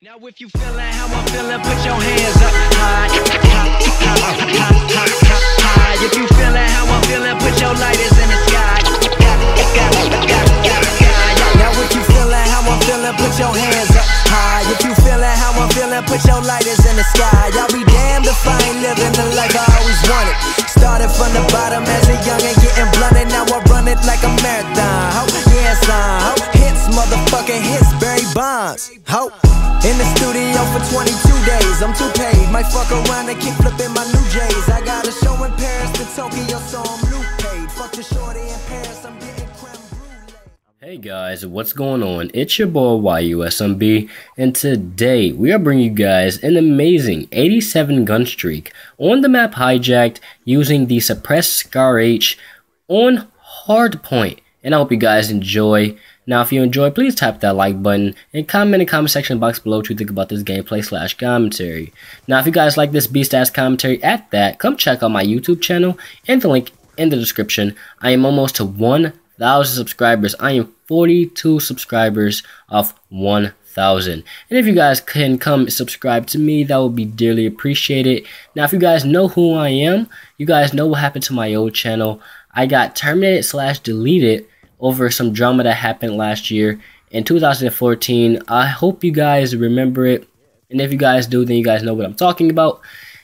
Now if you feeling how I'm feeling, put your hands up high. If you feeling how I'm feeling, put your lighters in the sky. Now if you feeling how I'm feeling, put your hands up high. If you feeling how I'm feeling, put your lighters in the sky. Y'all be damned if I ain't living the life I always wanted. Started from the bottom as a young and getting blunted. Now I run it like a marathon. Ho, yeah, son. Ho, hits, motherfucking hits, Barry Bonds. Ho. In the studio for 22 days, I'm too paid. Fuck around and keep flipping my new J's. I got a show in Paris to Tokyo, so I'm paid. Fuck the shorty in Paris, I'm getting. Hey guys, what's going on? It's your boy YUSMB, and today we are bringing you guys an amazing 87 gun streak on the map Hijacked using the suppressed Scar H on Hardpoint. And I hope you guys enjoy. Now, if you enjoy, please tap that like button and comment in the comment section box below what you think about this gameplay slash commentary. Now, if you guys like this beast ass commentary at that, come check out my YouTube channel and the link in the description. I am almost to 1,000 subscribers. I am 42 subscribers of 1,000. And if you guys can come subscribe to me, that would be dearly appreciated. Now, if you guys know who I am, you guys know what happened to my old channel. I got terminated slash deleted over some drama that happened last year in 2014. I hope you guys remember it. And if you guys do, then you guys know what I'm talking about.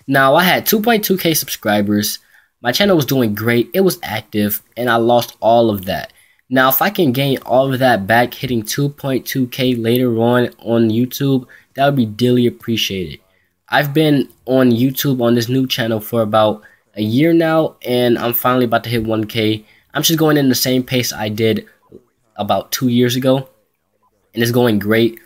Now, I had 2.2k subscribers. My channel was doing great. It was active, and I lost all of that. Now, if I can gain all of that back, hitting 2.2k later on on YouTube, that would be dearly appreciated. I've been on YouTube on this new channel for about a year now, and I'm finally about to hit 1k. I'm just going in the same pace I did about two years ago, and it's going great.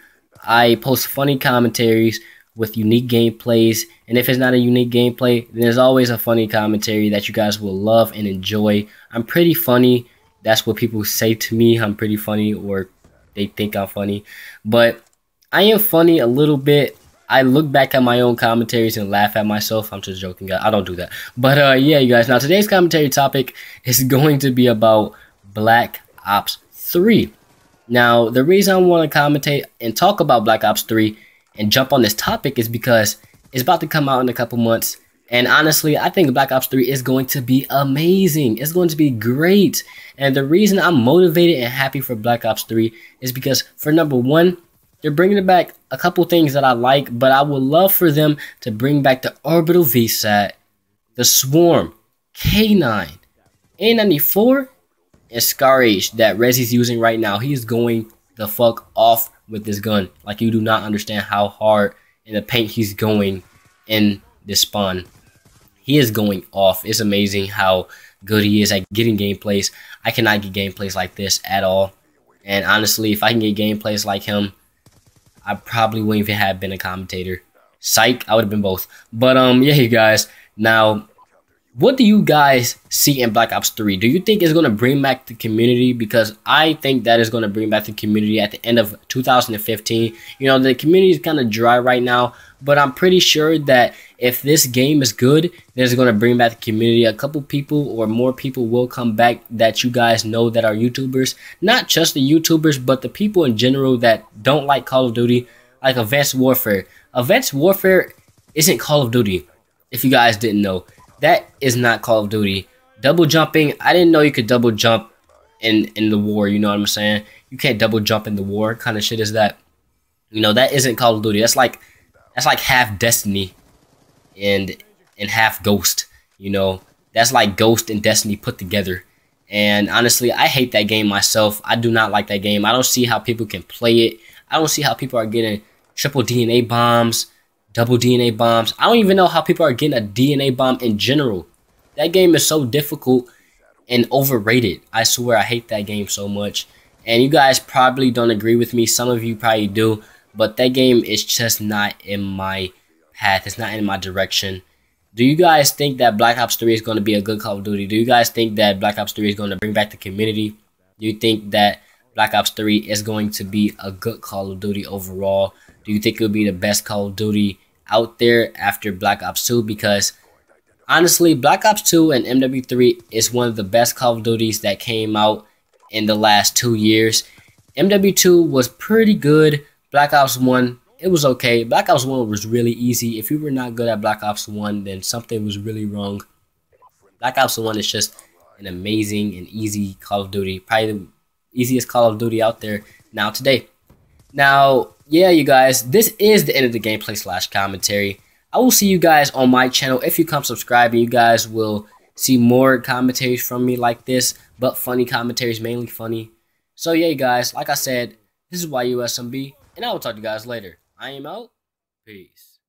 I post funny commentaries with unique gameplays, and if it's not a unique gameplay, then there's always a funny commentary that you guys will love and enjoy. I'm pretty funny. That's what people say to me. I'm pretty funny, or they think I'm funny, but I am funny a little bit. I look back at my own commentaries and laugh at myself. I'm just joking, I don't do that. But uh, yeah, you guys. Now today's commentary topic is going to be about Black Ops 3. Now the reason I want to commentate and talk about Black Ops 3 and jump on this topic is because it's about to come out in a couple months. And honestly, I think Black Ops 3 is going to be amazing. It's going to be great. And the reason I'm motivated and happy for Black Ops 3 is because, for number one, they're bringing back a couple things that I like, but I would love for them to bring back the Orbital VSAT, the Swarm, K9, A94, and Scar H that Rezi's using right now. He's going the fuck off with this gun. Like you do not understand how hard in the paint he's going in this spawn. He is going off. It's amazing how good he is at getting gameplays. I cannot get gameplays like this at all. And honestly, if I can get gameplays like him, I probably wouldn't even have been a commentator. Psych, I would have been both. But um, yeah, you guys. Now, what do you guys see in Black Ops 3? Do you think it's going to bring back the community? Because I think that is going to bring back the community at the end of 2015. You know, the community is kind of dry right now, but I'm pretty sure that if this game is good, then it's going to bring back the community. A couple people or more people will come back that you guys know that are YouTubers. Not just the YouTubers, but the people in general that don't like Call of Duty, like Advanced Warfare. Advanced Warfare isn't Call of Duty, if you guys didn't know. That is not Call of Duty. Double jumping, I didn't know you could double jump in in the war, you know what I'm saying? You can't double jump in the war. kind of shit is that? You know, that isn't Call of Duty. That's like that's like half Destiny and and half Ghost, you know. That's like Ghost and Destiny put together. And honestly, I hate that game myself. I do not like that game. I don't see how people can play it. I don't see how people are getting triple DNA bombs double DNA bombs. I don't even know how people are getting a DNA bomb in general. That game is so difficult and overrated. I swear I hate that game so much. And you guys probably don't agree with me. Some of you probably do. But that game is just not in my path. It's not in my direction. Do you guys think that Black Ops 3 is going to be a good Call of Duty? Do you guys think that Black Ops 3 is going to bring back the community? Do you think that Black Ops 3 is going to be a good Call of Duty overall? Do you think it'll be the best Call of Duty out there after Black Ops 2? Because honestly, Black Ops 2 and MW3 is one of the best Call of Duties that came out in the last two years. MW2 was pretty good. Black Ops 1 it was okay. Black Ops 1 was really easy. If you were not good at Black Ops 1, then something was really wrong. Black Ops 1 is just an amazing and easy Call of Duty. Probably the easiest Call of Duty out there now today. Now, yeah, you guys, this is the end of the gameplay slash commentary. I will see you guys on my channel. If you come subscribing, you guys will see more commentaries from me like this, but funny commentaries, mainly funny. So yeah, guys, like I said, this is why YUSMB, and I will talk to you guys later. I am out. Peace.